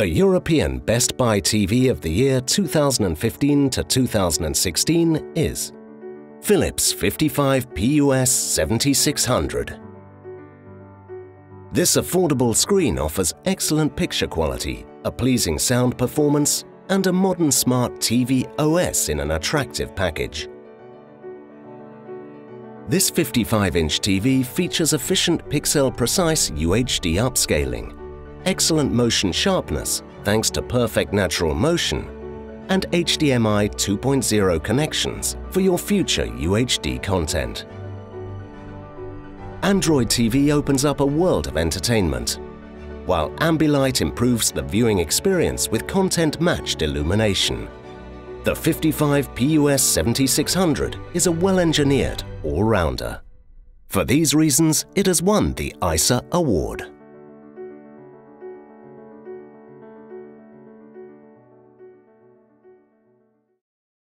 The European Best Buy TV of the year 2015 to 2016 is Philips 55 PUS 7600. This affordable screen offers excellent picture quality, a pleasing sound performance and a modern smart TV OS in an attractive package. This 55-inch TV features efficient pixel-precise UHD upscaling, excellent motion sharpness thanks to perfect natural motion, and HDMI 2.0 connections for your future UHD content. Android TV opens up a world of entertainment, while Ambilight improves the viewing experience with content-matched illumination. The 55 PUS 7600 is a well-engineered all-rounder. For these reasons, it has won the EISA award.